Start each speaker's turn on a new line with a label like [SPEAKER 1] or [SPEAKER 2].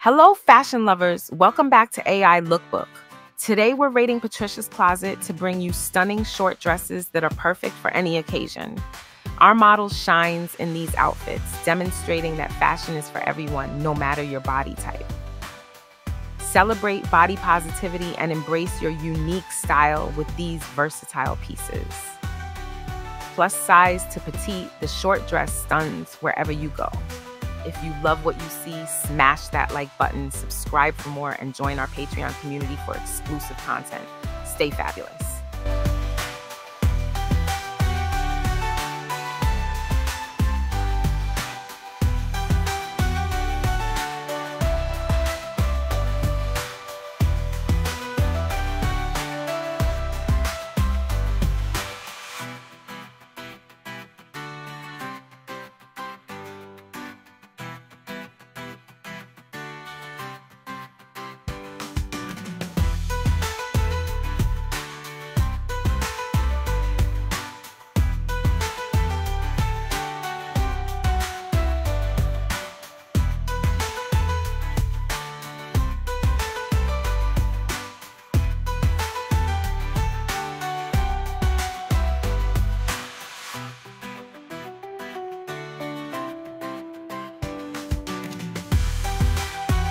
[SPEAKER 1] Hello, fashion lovers. Welcome back to AI Lookbook. Today, we're rating Patricia's Closet to bring you stunning short dresses that are perfect for any occasion. Our model shines in these outfits, demonstrating that fashion is for everyone, no matter your body type. Celebrate body positivity and embrace your unique style with these versatile pieces. Plus size to petite, the short dress stuns wherever you go. If you love what you see, smash that like button, subscribe for more, and join our Patreon community for exclusive content. Stay fabulous.